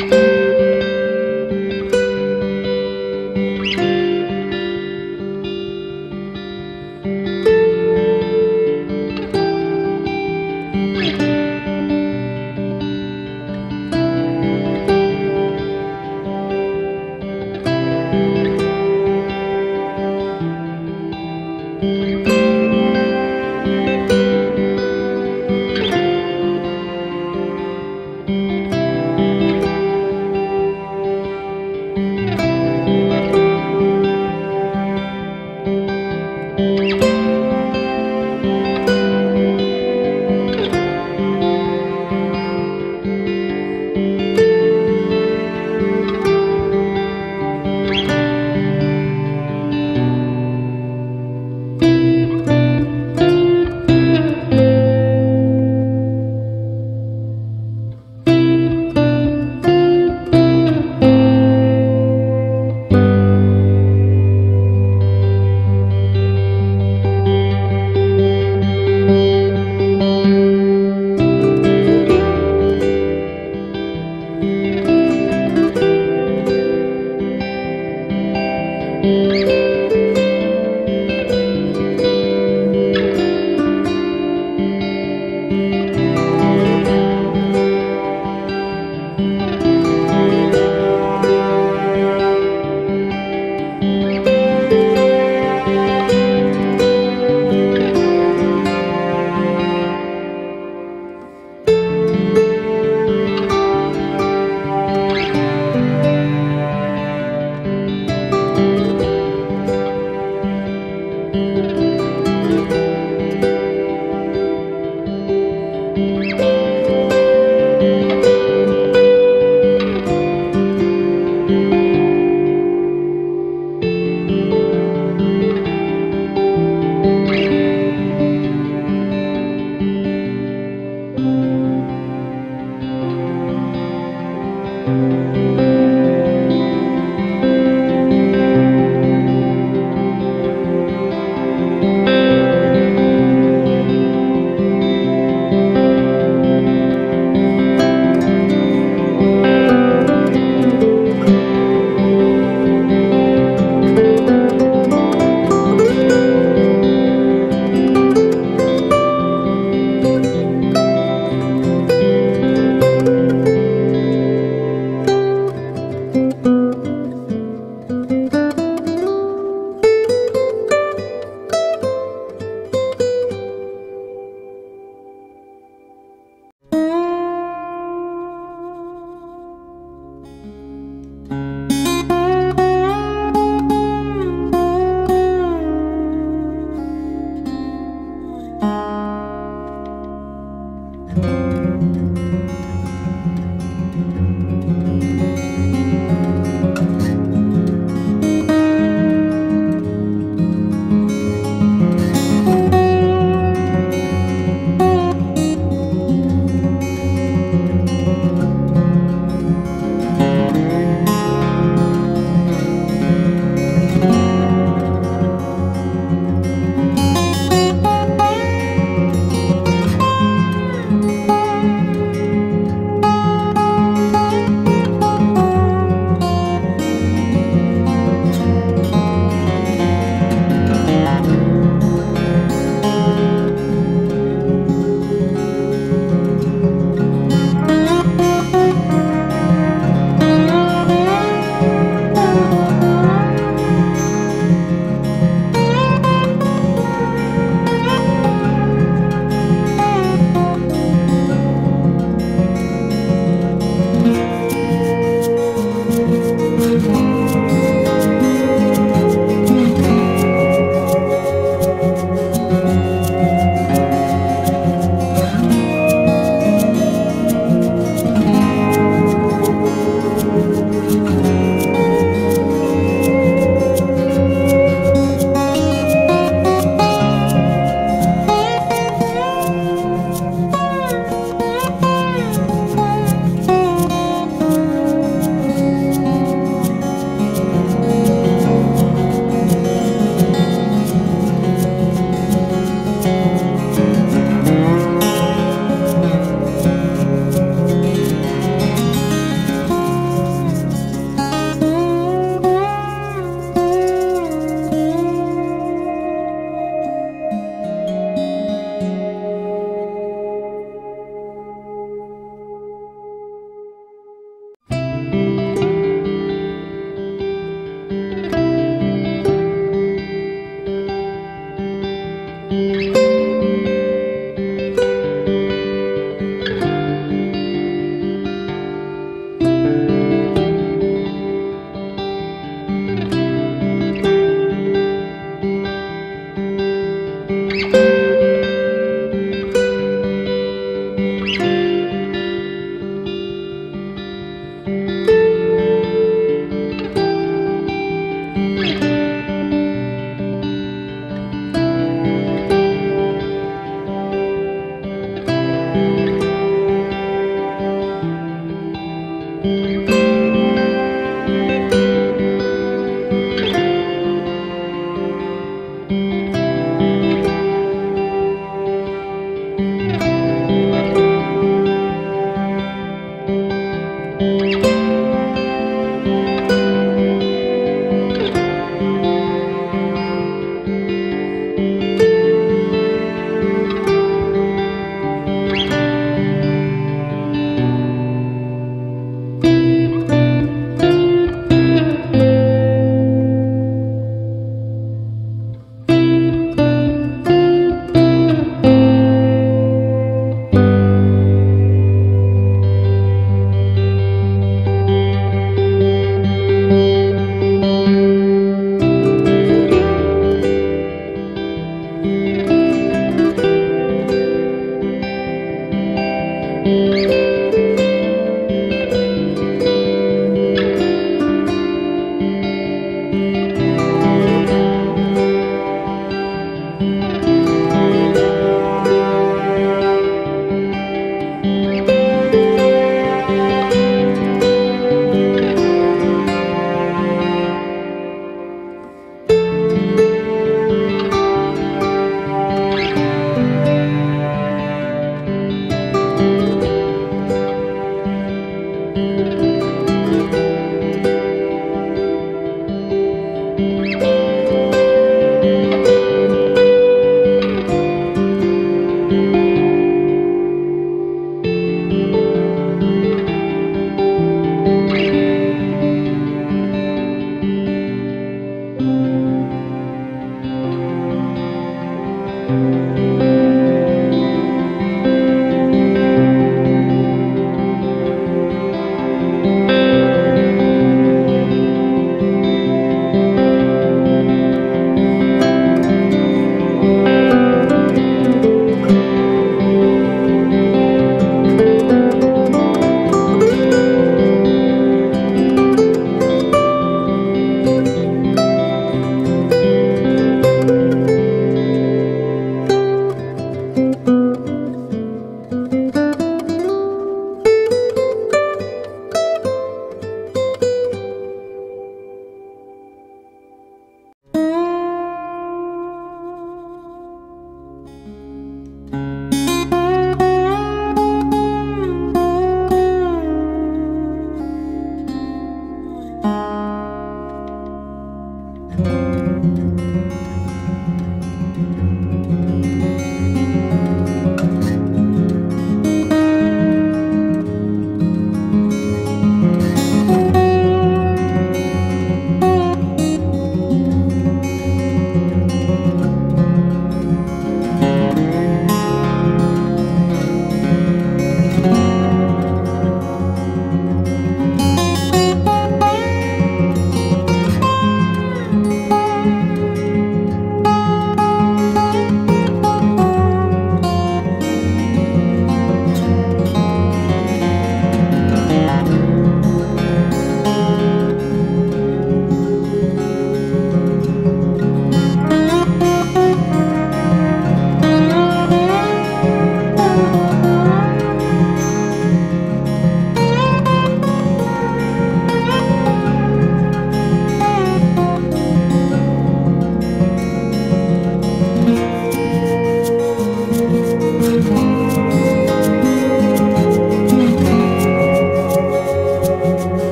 Música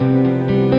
Música